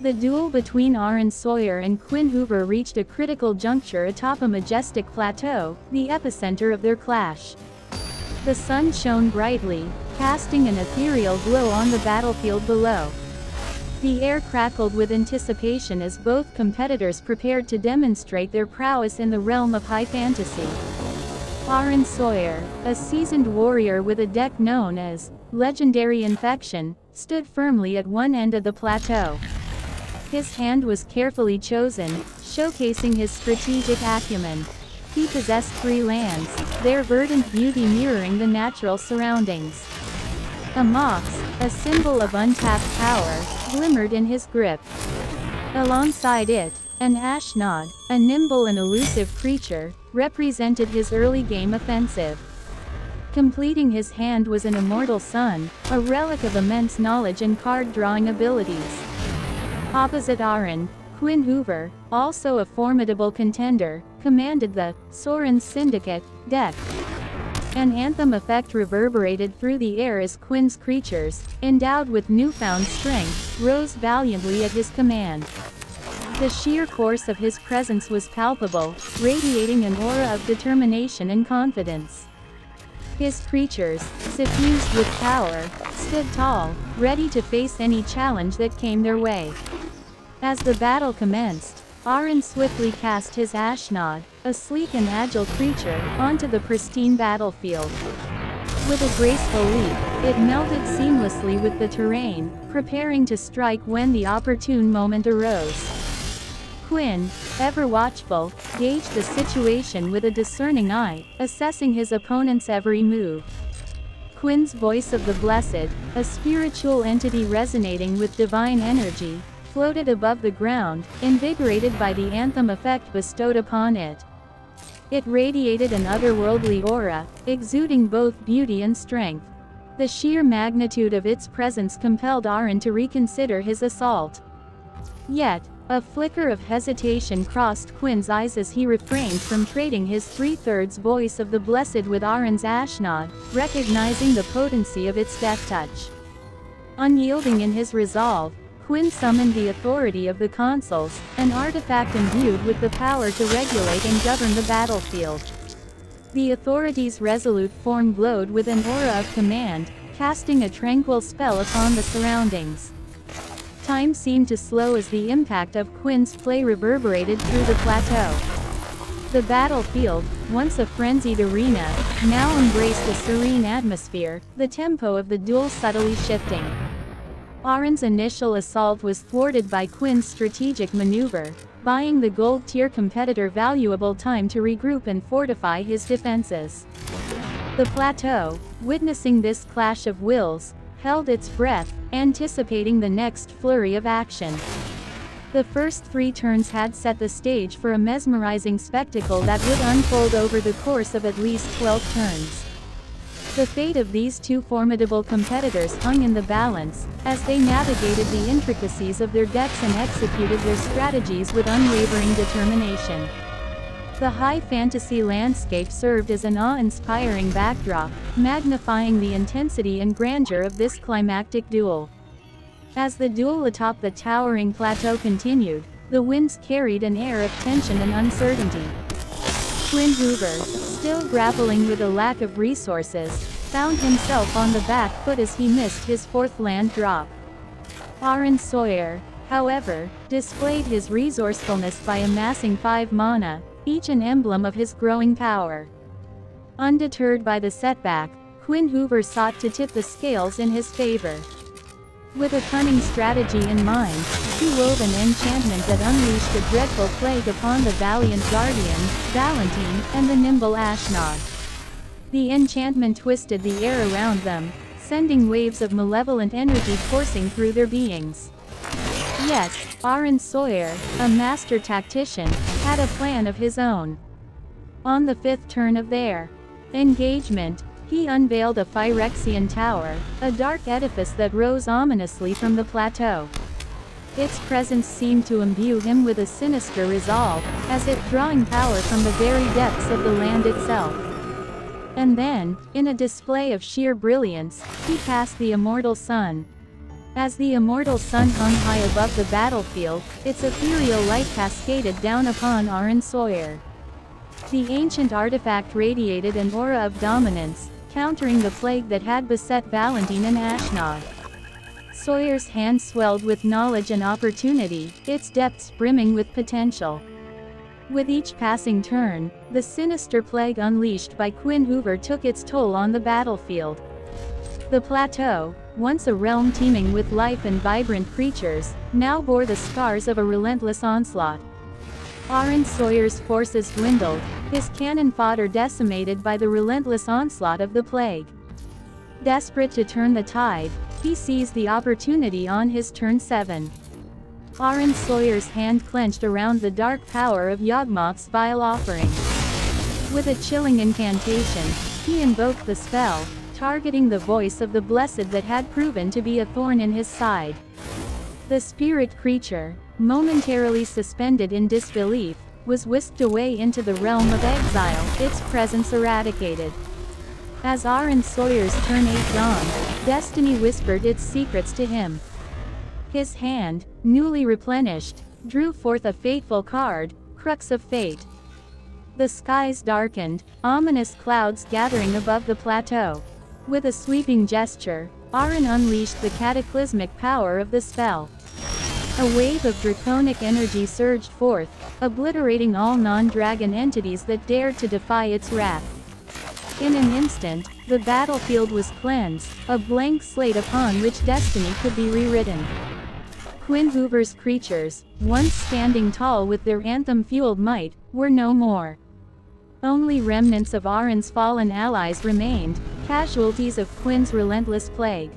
The duel between Arren Sawyer and Quinn Hoover reached a critical juncture atop a majestic plateau, the epicenter of their clash. The sun shone brightly, casting an ethereal glow on the battlefield below. The air crackled with anticipation as both competitors prepared to demonstrate their prowess in the realm of high fantasy. Arren Sawyer, a seasoned warrior with a deck known as Legendary Infection, stood firmly at one end of the plateau. His hand was carefully chosen, showcasing his strategic acumen. He possessed three lands, their verdant beauty mirroring the natural surroundings. A mox, a symbol of untapped power, glimmered in his grip. Alongside it, an Ashnod, a nimble and elusive creature, represented his early game offensive. Completing his hand was an immortal sun, a relic of immense knowledge and card-drawing abilities. Opposite Arren, Quinn Hoover, also a formidable contender, commanded the Sorin Syndicate deck. An anthem effect reverberated through the air as Quinn's creatures, endowed with newfound strength, rose valiantly at his command. The sheer force of his presence was palpable, radiating an aura of determination and confidence. His creatures, suffused with power, stood tall, ready to face any challenge that came their way. As the battle commenced, Arren swiftly cast his Ashnod, a sleek and agile creature, onto the pristine battlefield. With a graceful leap, it melded seamlessly with the terrain, preparing to strike when the opportune moment arose. Quinn, ever watchful, gauged the situation with a discerning eye, assessing his opponent's every move. Quinn's voice of the blessed, a spiritual entity resonating with divine energy, floated above the ground, invigorated by the anthem effect bestowed upon it. It radiated an otherworldly aura, exuding both beauty and strength. The sheer magnitude of its presence compelled Arren to reconsider his assault. Yet, a flicker of hesitation crossed Quinn's eyes as he refrained from trading his three-thirds voice of the Blessed with Arren's Ashnod, recognizing the potency of its deathtouch. Unyielding in his resolve, Quinn summoned the authority of the consuls, an artifact imbued with the power to regulate and govern the battlefield. The authority's resolute form glowed with an aura of command, casting a tranquil spell upon the surroundings. Time seemed to slow as the impact of Quinn's play reverberated through the plateau. The battlefield, once a frenzied arena, now embraced a serene atmosphere, the tempo of the duel subtly shifting. Arren's initial assault was thwarted by Quinn's strategic maneuver, buying the gold-tier competitor valuable time to regroup and fortify his defenses. The plateau, witnessing this clash of wills, held its breath, anticipating the next flurry of action. The first three turns had set the stage for a mesmerizing spectacle that would unfold over the course of at least 12 turns. The fate of these two formidable competitors hung in the balance, as they navigated the intricacies of their decks and executed their strategies with unwavering determination. The high fantasy landscape served as an awe-inspiring backdrop, magnifying the intensity and grandeur of this climactic duel. As the duel atop the towering plateau continued, the winds carried an air of tension and uncertainty. Quinn Hoover, still grappling with a lack of resources, found himself on the back foot as he missed his fourth land drop. Arren Sawyer, however, displayed his resourcefulness by amassing five mana, each an emblem of his growing power. Undeterred by the setback, Quinn Hoover sought to tip the scales in his favor. With a cunning strategy in mind, he wove an enchantment that unleashed a dreadful plague upon the valiant Guardian, Valentin, and the nimble Ashnod. The enchantment twisted the air around them, sending waves of malevolent energy coursing through their beings. Yet, Arren Sawyer, a master tactician, had a plan of his own. On the fifth turn of their engagement, he unveiled a Phyrexian tower, a dark edifice that rose ominously from the plateau. Its presence seemed to imbue him with a sinister resolve, as if drawing power from the very depths of the land itself. And then, in a display of sheer brilliance, he cast the immortal sun. As the immortal sun hung high above the battlefield, its ethereal light cascaded down upon Arren Sawyer. The ancient artifact radiated an aura of dominance, countering the plague that had beset Valentin and Ashnod. Sawyer's hand swelled with knowledge and opportunity, its depths brimming with potential. With each passing turn, the sinister plague unleashed by Quinn Hoover took its toll on the battlefield. The plateau, once a realm teeming with life and vibrant creatures, now bore the scars of a relentless onslaught. Arren Sawyer's forces dwindled, his cannon fodder decimated by the relentless onslaught of the plague. Desperate to turn the tide, he seized the opportunity on his turn 7. Arren Sawyer's hand clenched around the dark power of Yawgmoth's vile offering. With a chilling incantation, he invoked the spell, targeting the voice of the blessed that had proven to be a thorn in his side. The spirit creature, momentarily suspended in disbelief, was whisked away into the realm of exile, its presence eradicated. As Arren Sawyer's turn 8 dawned, destiny whispered its secrets to him. His hand, newly replenished, drew forth a fateful card, Crux of Fate. The skies darkened, ominous clouds gathering above the plateau. With a sweeping gesture, Arren unleashed the cataclysmic power of the spell. A wave of draconic energy surged forth, obliterating all non-dragon entities that dared to defy its wrath. In an instant, the battlefield was cleansed, a blank slate upon which destiny could be rewritten. Quinn Hoover's creatures, once standing tall with their anthem-fueled might, were no more. Only remnants of Arren's fallen allies remained, casualties of Quinn's relentless plague.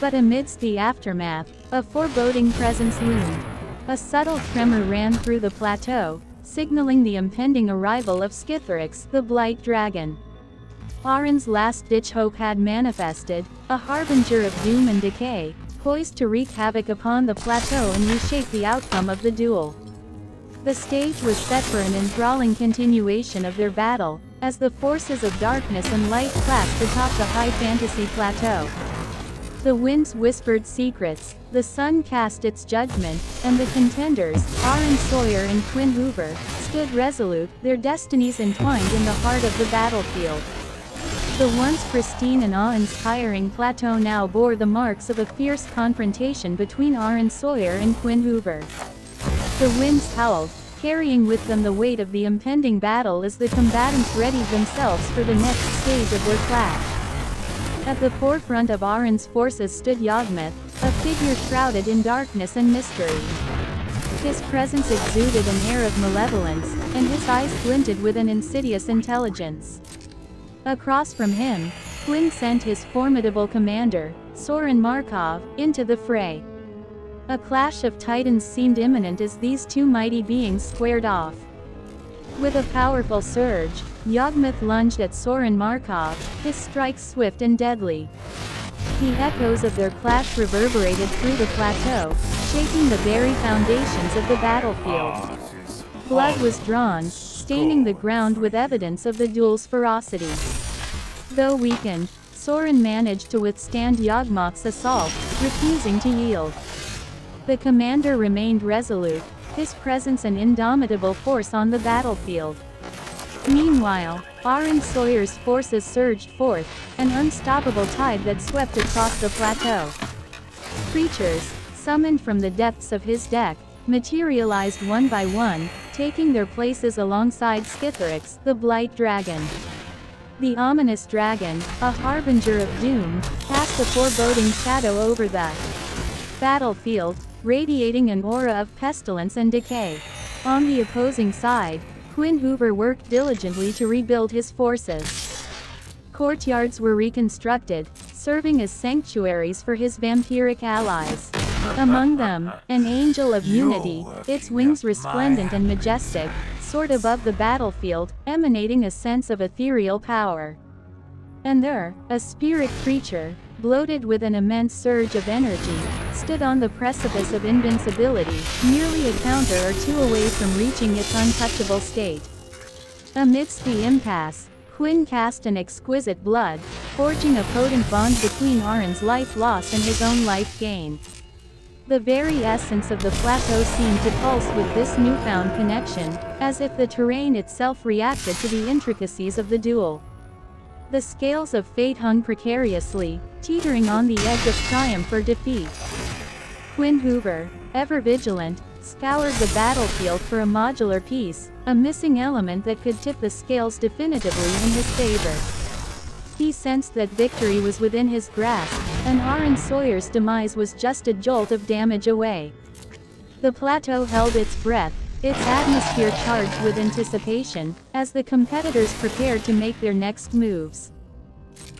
But amidst the aftermath, a foreboding presence loomed. A subtle tremor ran through the plateau, signaling the impending arrival of Skithiryx, the Blight Dragon. Arren's last-ditch hope had manifested, a harbinger of doom and decay, poised to wreak havoc upon the plateau and reshape the outcome of the duel. The stage was set for an enthralling continuation of their battle, as the forces of darkness and light clashed atop the high fantasy plateau. The winds whispered secrets, the sun cast its judgment, and the contenders, Arren Sawyer and Quinn Hoover, stood resolute, their destinies entwined in the heart of the battlefield. The once pristine and awe-inspiring plateau now bore the marks of a fierce confrontation between Arren Sawyer and Quinn Hoover. The winds howled, carrying with them the weight of the impending battle as the combatants readied themselves for the next stage of their clash. At the forefront of Arren's forces stood Yawgmoth, a figure shrouded in darkness and mystery. His presence exuded an air of malevolence, and his eyes glinted with an insidious intelligence. Across from him, Quinn sent his formidable commander, Sorin Markov, into the fray. A clash of titans seemed imminent as these two mighty beings squared off. With a powerful surge, Yawgmoth lunged at Sorin Markov, his strikes swift and deadly. The echoes of their clash reverberated through the plateau, shaking the very foundations of the battlefield. Blood was drawn, staining the ground with evidence of the duel's ferocity. Though weakened, Sorin managed to withstand Yawgmoth's assault, refusing to yield. The commander remained resolute, his presence an indomitable force on the battlefield. Meanwhile, Arren Sawyer's forces surged forth, an unstoppable tide that swept across the plateau. Creatures, summoned from the depths of his deck, materialized one by one, taking their places alongside Skithiryx, the Blight Dragon. The ominous dragon, a harbinger of doom, cast a foreboding shadow over the battlefield, radiating an aura of pestilence and decay. On the opposing side, Quinn Hoover worked diligently to rebuild his forces. Courtyards were reconstructed, serving as sanctuaries for his vampiric allies. Among them, an angel of unity, its wings resplendent and majestic, soared above the battlefield, emanating a sense of ethereal power. And there, a spirit creature, bloated with an immense surge of energy, stood on the precipice of invincibility, merely a counter or two away from reaching its untouchable state. Amidst the impasse, Quinn cast an exquisite blood, forging a potent bond between Arren's life loss and his own life gain. The very essence of the plateau seemed to pulse with this newfound connection, as if the terrain itself reacted to the intricacies of the duel. The scales of fate hung precariously, teetering on the edge of triumph or defeat. Quinn Hoover, ever vigilant, scoured the battlefield for a modular piece, a missing element that could tip the scales definitively in his favor. He sensed that victory was within his grasp, and Arren Sawyer's demise was just a jolt of damage away. The plateau held its breath, its atmosphere charged with anticipation, as the competitors prepared to make their next moves.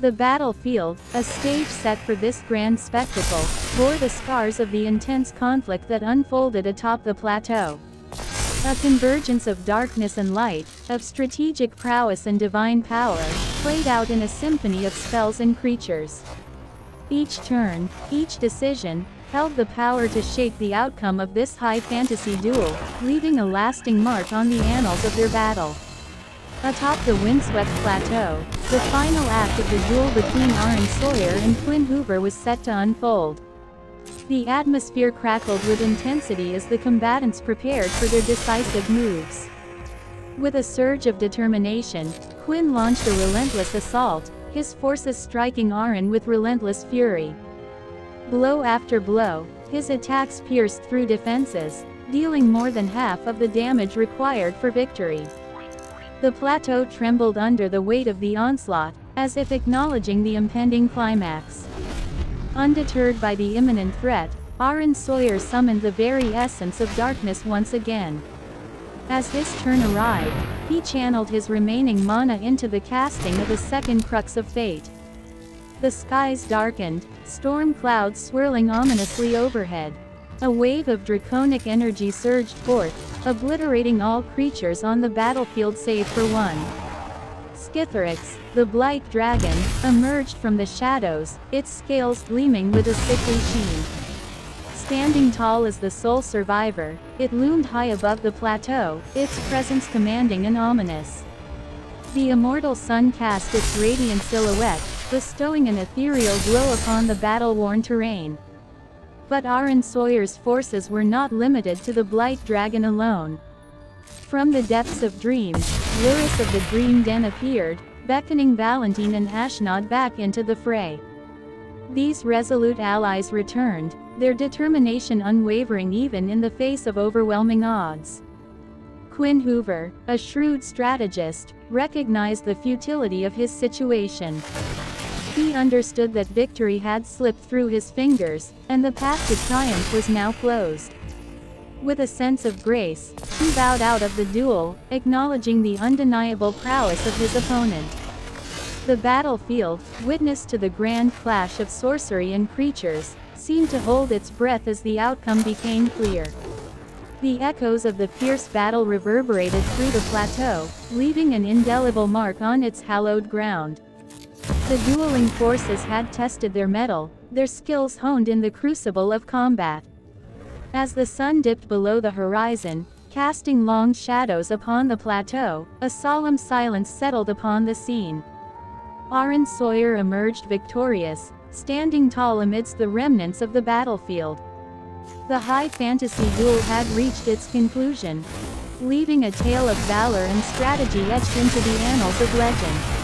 The battlefield, a stage set for this grand spectacle, bore the scars of the intense conflict that unfolded atop the plateau. A convergence of darkness and light, of strategic prowess and divine power, played out in a symphony of spells and creatures. Each turn, each decision, held the power to shape the outcome of this high fantasy duel, leaving a lasting mark on the annals of their battle. Atop the windswept plateau, the final act of the duel between Arren Sawyer and Quinn Hoover was set to unfold. The atmosphere crackled with intensity as the combatants prepared for their decisive moves. With a surge of determination, Quinn launched a relentless assault, his forces striking Arren with relentless fury. Blow after blow, his attacks pierced through defenses, dealing more than half of the damage required for victory. The plateau trembled under the weight of the onslaught, as if acknowledging the impending climax. Undeterred by the imminent threat, Arren Sawyer summoned the very essence of darkness once again. As his turn arrived, he channeled his remaining mana into the casting of a second Crux of Fate. The skies darkened, storm clouds swirling ominously overhead. A wave of draconic energy surged forth, obliterating all creatures on the battlefield save for one. Skithiryx, the Blight Dragon, emerged from the shadows, its scales gleaming with a sickly sheen. Standing tall as the sole survivor, it loomed high above the plateau, its presence commanding and ominous. The immortal sun cast its radiant silhouette, bestowing an ethereal glow upon the battle-worn terrain. But Arren Sawyer's forces were not limited to the Blight Dragon alone. From the depths of dreams, Lurrus of the Dream Den appeared, beckoning Valentin and Ashnod back into the fray. These resolute allies returned, their determination unwavering even in the face of overwhelming odds. Quinn Hoover, a shrewd strategist, recognized the futility of his situation. He understood that victory had slipped through his fingers, and the path to triumph was now closed. With a sense of grace, he bowed out of the duel, acknowledging the undeniable prowess of his opponent. The battlefield, witness to the grand clash of sorcery and creatures, seemed to hold its breath as the outcome became clear. The echoes of the fierce battle reverberated through the plateau, leaving an indelible mark on its hallowed ground. The dueling forces had tested their mettle, their skills honed in the crucible of combat. As the sun dipped below the horizon, casting long shadows upon the plateau, a solemn silence settled upon the scene. Arren Sawyer emerged victorious, standing tall amidst the remnants of the battlefield. The high fantasy duel had reached its conclusion, leaving a tale of valor and strategy etched into the annals of legend.